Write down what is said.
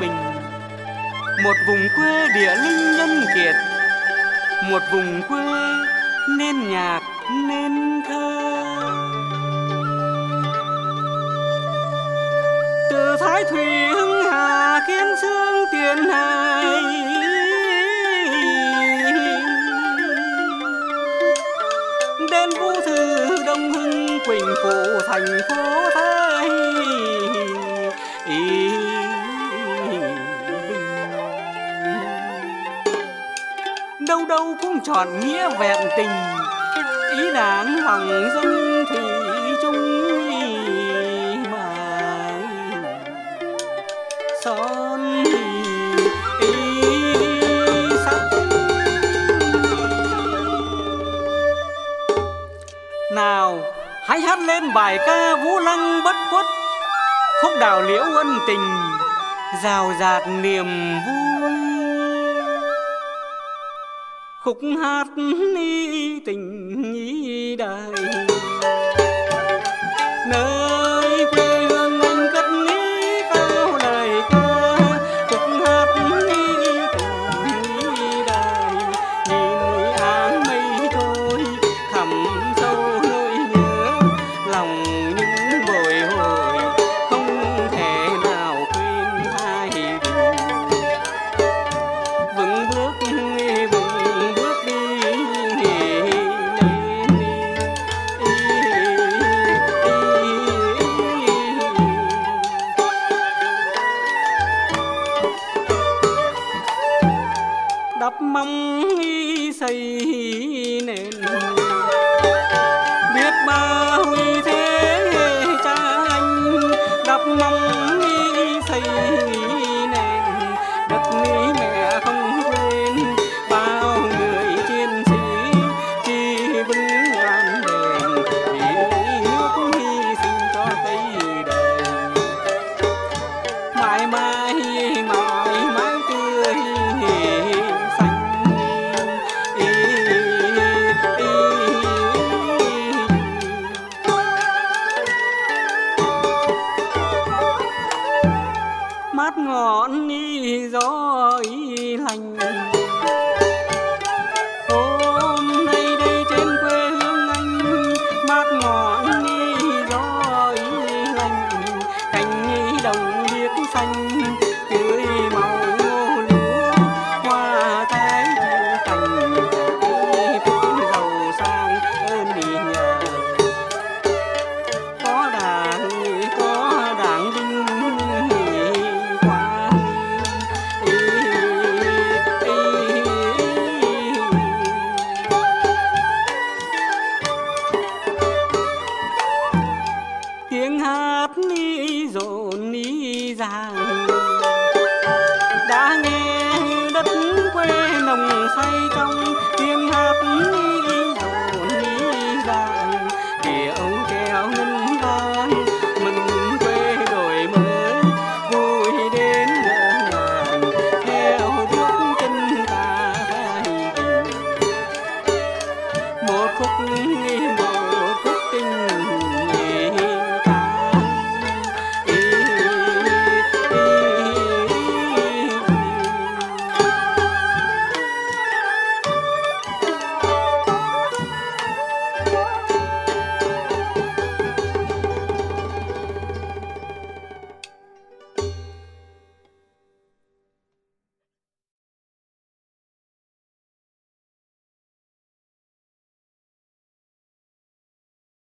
Bình. Một vùng quê địa linh nhân kiệt, Một vùng quê nên nhạc, nên thơ. Từ Thái Thủy Hưng Hà Kiến Sương Tiền Hải. Đến Vũ Thư, Đông Hưng, Quỳnh Phụ, thành phố Thái đâu đâu cũng chọn nghĩa vẹn tình. Ý đảng lòng dân thủy chung mà son sắc. Nào, hãy hát lên bài ca vũ lăng bất khuất, khúc đào liễu ân tình, rào rạt niềm vui. គុកហាត់នេះទិញ đắp mong xây nền. Biết bao ngọn đi gió ý lành. hát ni rộn ni giàng đã nghe đất quê nồng say trong, tiếng hát ni rộn ni giàng kìa ông kéo ngân vang mừng quê đổi mới, vui đến ngỡ ngàng. Theo bước chân ta một khúc